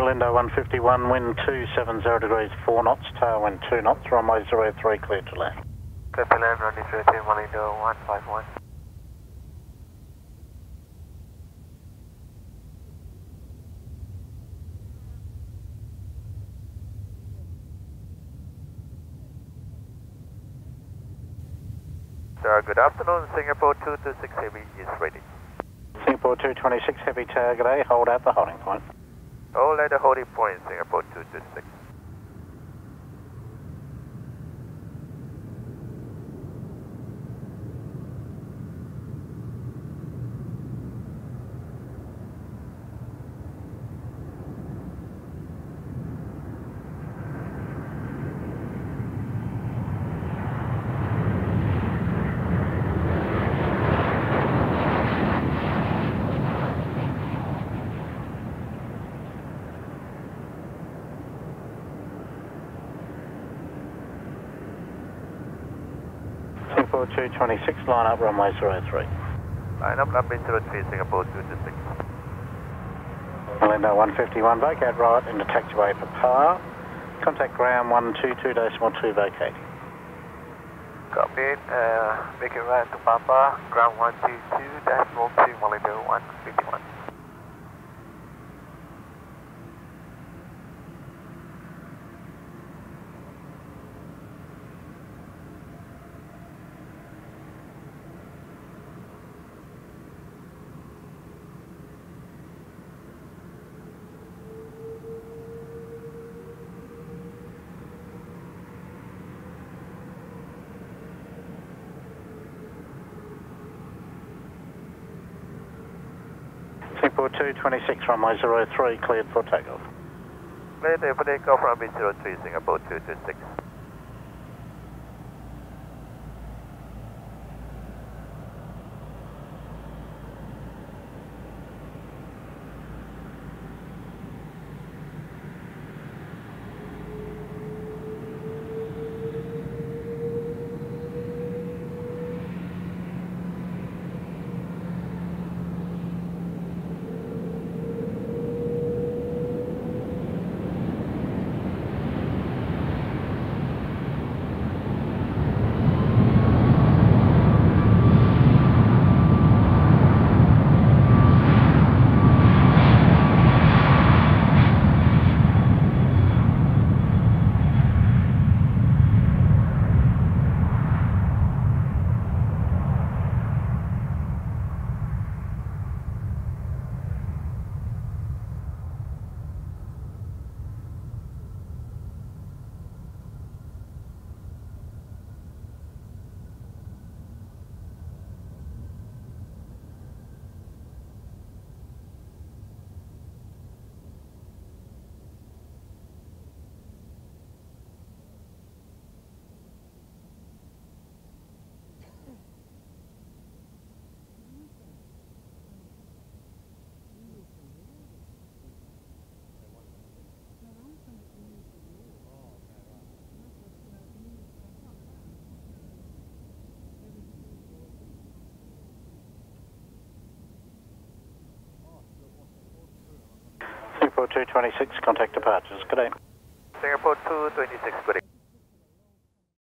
Lindo 151, wind 270 degrees 4 knots, tailwind 2 knots, runway 03 clear to land. Clear to land, runway 03, Lindo 151. Sir, good afternoon. Singapore 226 Heavy is ready. Singapore 226 heavy target A, hold at the holding point. Hold at the holding point, Singapore 226. Singapore 226, line up runway 03. Line up runway 03, Singapore 226. Lindo 151, vacate right into taxiway for power. Contact ground 122 decimal 2 vacate. Copy, it, uh, making right to Papa, ground 122, decimal 2, Lindo 151. Singapore 226, runway 03 cleared for takeoff. Clear for takeoff runway 03, Singapore 226. 226, contact departures. Good day. Singapore 226, good day.